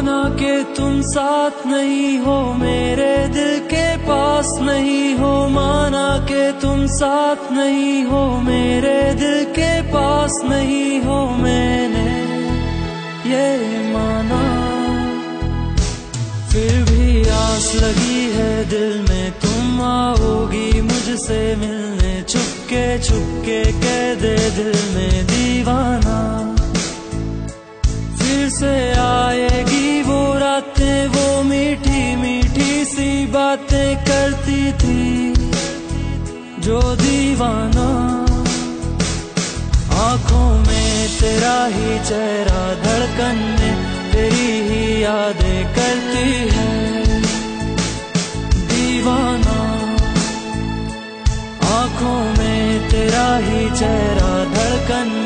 माना के तुम साथ नहीं हो, मेरे दिल के पास नहीं हो, माना के तुम साथ नहीं हो, मेरे दिल के पास नहीं हो, मैंने ये माना। फिर भी आस लगी है दिल में, तुम आओगी मुझसे मिलने चुपके चुपके कह दे दिल में, दीवाना। बातें करती थी, जो दीवाना। आँखों में तेरा ही चेहरा धड़कन में तेरी ही यादें करती है। दीवाना, आँखों में तेरा ही चेहरा धड़कन